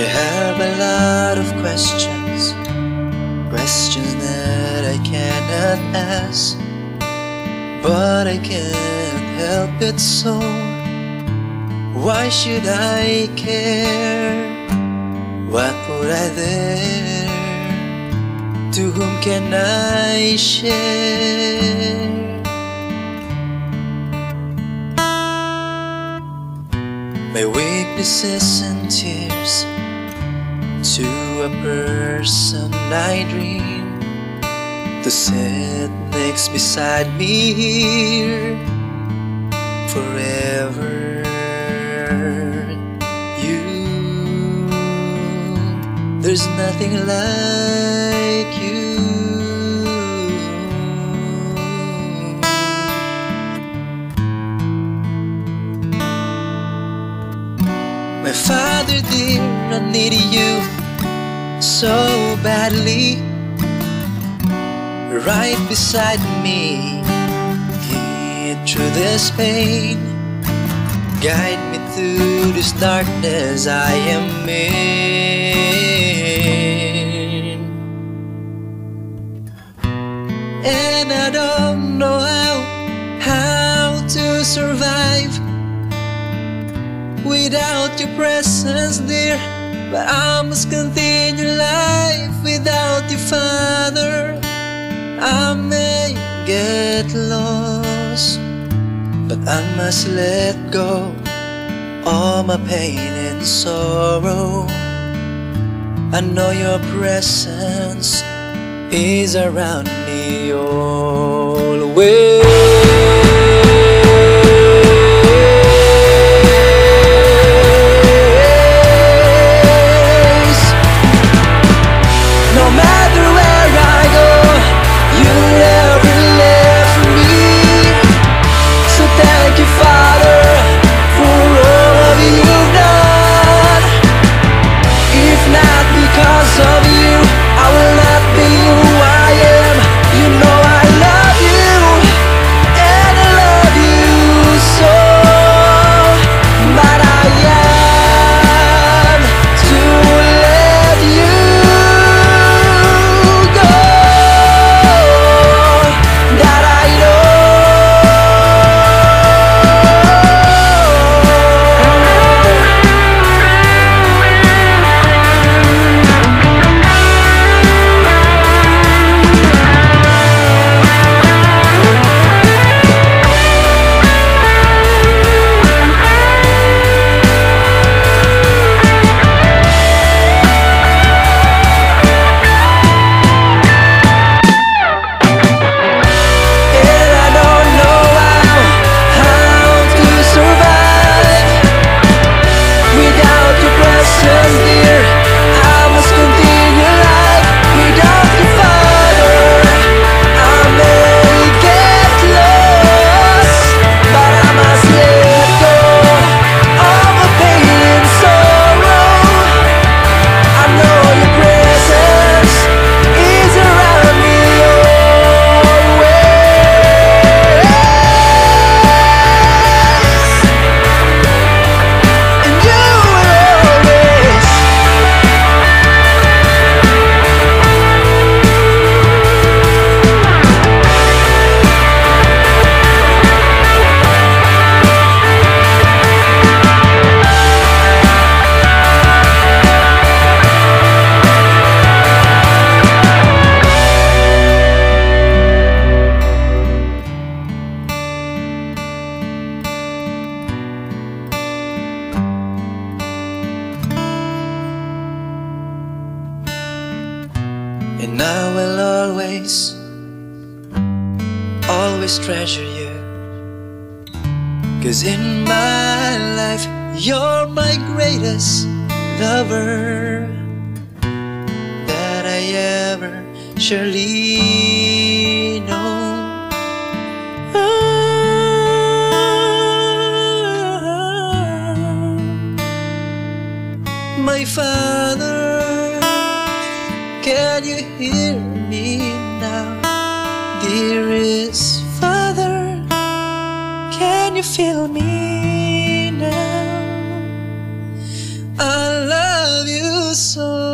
I have a lot of questions, questions that I cannot ask, but I can't help it so. Why should I care? What would I there? To whom can I share? My weaknesses and tears to a person I dream to sit next beside me here forever. You, there's nothing like you. My father dear, I need you so badly Right beside me. Get through this pain. Guide me through this darkness I am in. And I don't know how How to survive without your presence, dear. But I must continue life without you, Father. I may get lost, but I must let go all my pain and sorrow. I know your presence is around me always. And I will always, always treasure you. Cause in my life, you're my greatest lover that I ever surely can you hear me now? Dearest Father, can you feel me now? I love you so